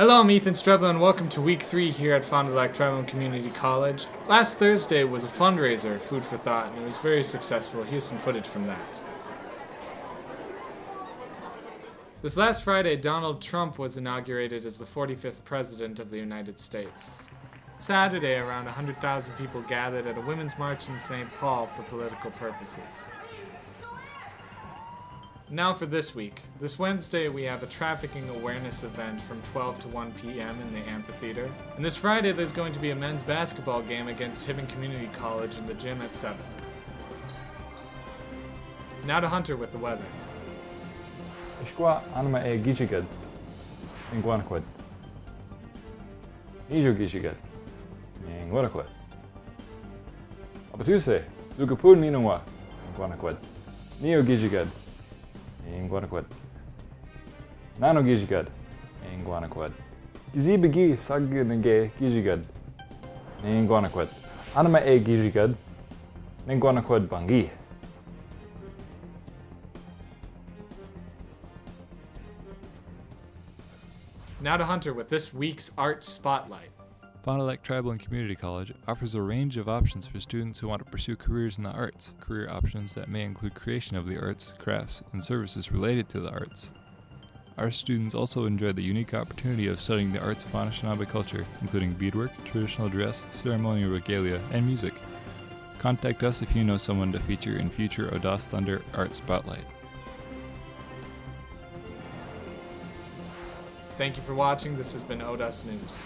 Hello, I'm Ethan Strebler, and welcome to week three here at Fond du Lac Tribal Community College. Last Thursday was a fundraiser, Food for Thought, and it was very successful. Here's some footage from that. This last Friday, Donald Trump was inaugurated as the 45th President of the United States. Saturday, around 100,000 people gathered at a women's march in St. Paul for political purposes. Now for this week. This Wednesday we have a trafficking awareness event from 12 to 1 p.m. in the amphitheater. And this Friday there's going to be a men's basketball game against Hibbing Community College in the gym at 7. Now to Hunter with the weather. Ishqua anima e gichigad in Guanaquid. Ijo gichigad Guanaquid. Apatuse, Zugapur Ninongwa in Guanaquid. Neo gichigad in Guanaquid. Nano gichigad in Guanaquid. Gizibagi sagnage gichigad in Guanaquid. Anima e gichigad in Guanaquid bangi. Now to Hunter with this week's Art Spotlight. Fond du Lac Tribal and Community College offers a range of options for students who want to pursue careers in the arts. Career options that may include creation of the arts, crafts, and services related to the arts. Our students also enjoy the unique opportunity of studying the arts of Anishinaabe culture, including beadwork, traditional dress, ceremonial regalia, and music. Contact us if you know someone to feature in future Odas Thunder Art Spotlight. Thank you for watching. This has been Odas News.